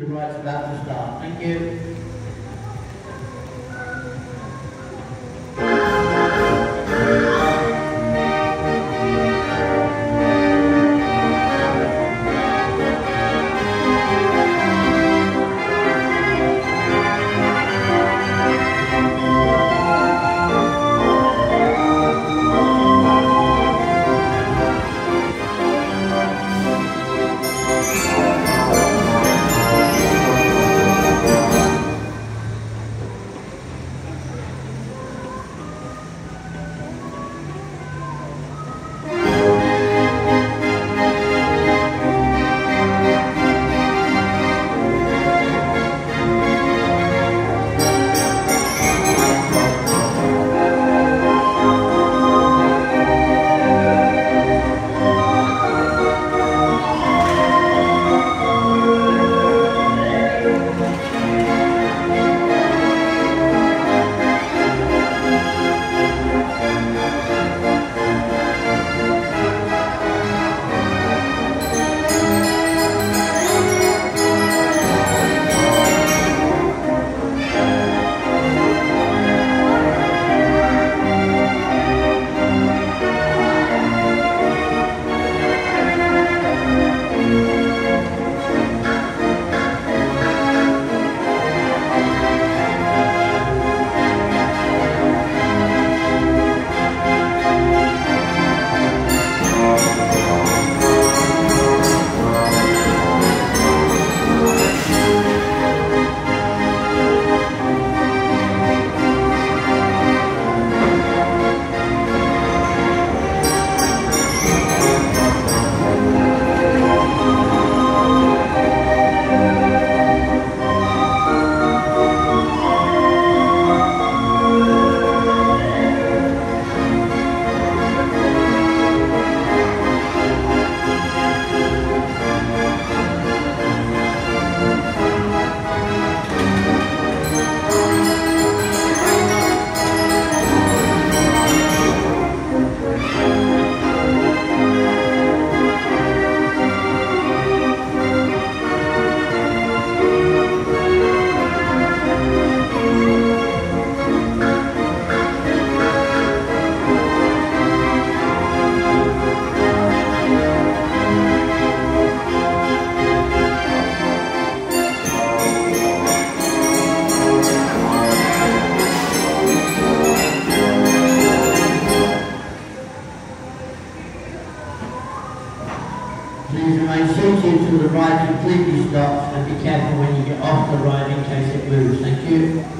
The right's about to start. Thank you. tilting to the right completely stops and be careful when you get off the ride in case it moves. Thank you.